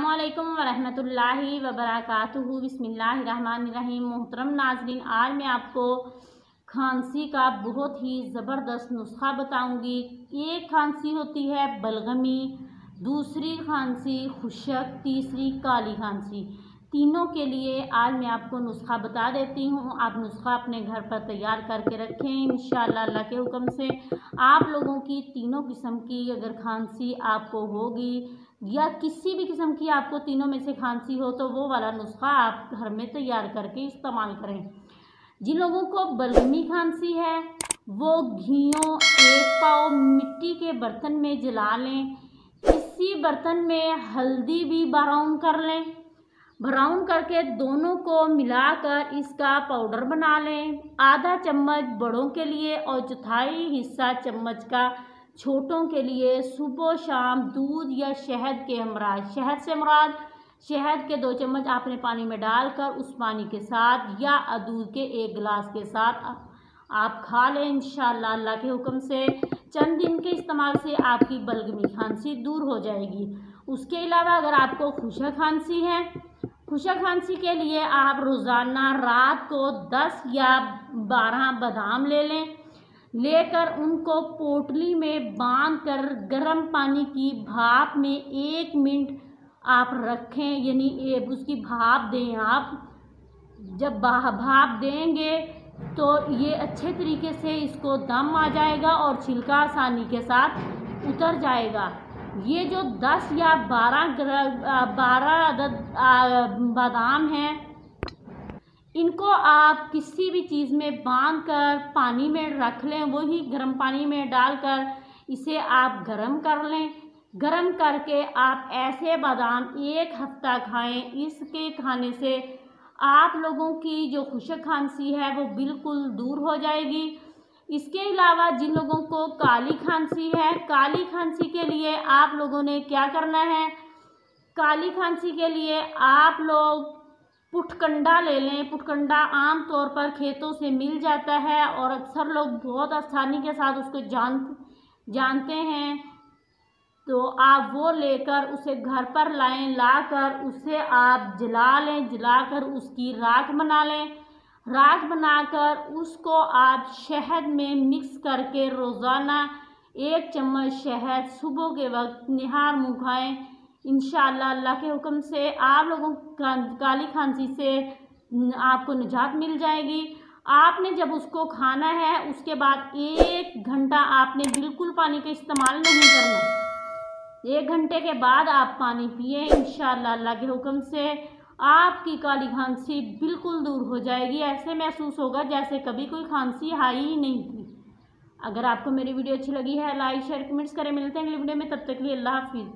असलकम वरहमतुल्लाहि वबरकातुहू बिस्मिल्लाहिर्रहमानिर्रहीम मोहतरम नाजरीन आज मैं आपको खांसी का बहुत ही ज़बरदस्त नुस्खा बताऊँगी। एक खांसी होती है बलगमी, दूसरी खांसी खुशक, तीसरी काली खांसी। तीनों के लिए आज मैं आपको नुस्खा बता देती हूँ। आप नुस्खा अपने घर पर तैयार करके रखें इन अल्लाह के हुक्म से। आप लोगों की तीनों किस्म की अगर खांसी आपको होगी या किसी भी किस्म की आपको तीनों में से खांसी हो तो वो वाला नुस्खा आप घर में तैयार करके इस्तेमाल करें। जिन लोगों को बलगमी खांसी है, वो घियों, एक पाव मिट्टी के बर्तन में जला लें। इसी बर्तन में हल्दी भी ब्राउन कर लें। ब्राउन करके दोनों को मिलाकर इसका पाउडर बना लें। आधा चम्मच बड़ों के लिए और चौथाई हिस्सा चम्मच का छोटों के लिए सुबह शाम दूध या शहद के हमराज शहद से मुराद शहद के दो चम्मच आपने पानी में डालकर उस पानी के साथ या दूध के एक गिलास के साथ आप खा लें इन अल्लाह के हुक्म से। चंद दिन के इस्तेमाल से आपकी बलगमी खांसी दूर हो जाएगी। उसके अलावा अगर आपको खुशक खांसी है, खुशक खांसी के लिए आप रोज़ाना रात को 10 या 12 बादाम ले लें। लेकर उनको पोटली में बाँध कर गर्म पानी की भाप में एक मिनट आप रखें, यानी उसकी भाप दें आप। जब भाप देंगे तो ये अच्छे तरीके से इसको दम आ जाएगा और छिलका आसानी के साथ उतर जाएगा। ये जो 10 या 12 बारह बादाम हैं इनको आप किसी भी चीज़ में बाँध कर पानी में रख लें, वही गर्म पानी में डालकर इसे आप गर्म कर लें। गर्म करके आप ऐसे बादाम एक हफ़्ता खाएँ, इसके खाने से आप लोगों की जो खुशक खांसी है वो बिल्कुल दूर हो जाएगी। इसके अलावा जिन लोगों को काली खांसी है, काली खांसी के लिए आप लोगों ने क्या करना है? काली खांसी के लिए आप लोग पुटकंडा ले लें। पुटकंडा आम तौर पर खेतों से मिल जाता है और अक्सर लोग बहुत आसानी के साथ उसको जान, जानते हैं। तो आप वो लेकर उसे घर पर लाएँ, लाकर उसे आप जला लें, जलाकर उसकी राख बना लें। राख बनाकर उसको आप शहद में मिक्स करके रोज़ाना एक चम्मच शहद सुबह के वक्त निहार मुँह खाएँ। इन अल्लाह के हुक्म से आप लोगों काली खांसी से आपको निजात मिल जाएगी। आपने जब उसको खाना है, उसके बाद एक घंटा आपने बिल्कुल पानी का इस्तेमाल नहीं करना। एक घंटे के बाद आप पानी पिए इन अल्लाह के हुक्म से आपकी काली खांसी बिल्कुल दूर हो जाएगी। ऐसे महसूस होगा जैसे कभी कोई खांसी आई ही नहीं थी। अगर आपको मेरी वीडियो अच्छी लगी है, लाइक, शेयर, कमेंट्स करें। मिलते हैं अगली वीडियो में। तब तक लिए अल्लाह हाफिज़।